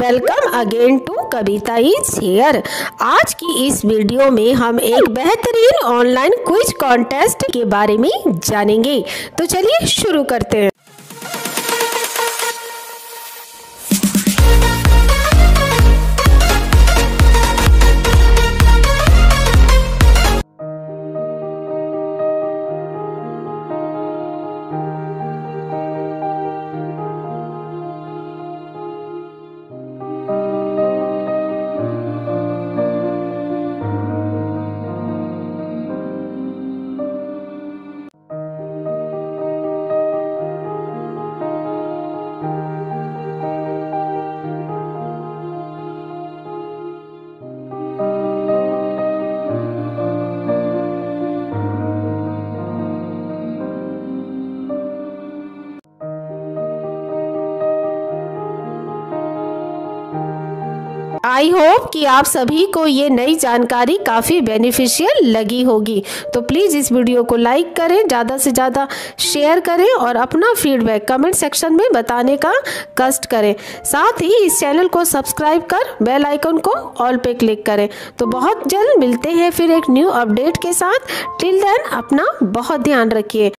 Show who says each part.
Speaker 1: Welcome again to Kavita is here आज की इस वीडियो में हम एक बेहतरीन ऑनलाइन क्विज कॉन्टेस्ट के बारे में जानेंगे। तो चलिए शुरू करते हैं। आई होप कि आप सभी को ये नई जानकारी काफ़ी बेनिफिशियल लगी होगी। तो प्लीज़ इस वीडियो को लाइक करें, ज़्यादा से ज़्यादा शेयर करें और अपना फीडबैक कमेंट सेक्शन में बताने का कष्ट करें। साथ ही इस चैनल को सब्सक्राइब कर बेल आइकन को ऑल पे क्लिक करें। तो बहुत जल्द मिलते हैं फिर एक न्यू अपडेट के साथ। टिल देन अपना बहुत ध्यान रखिए।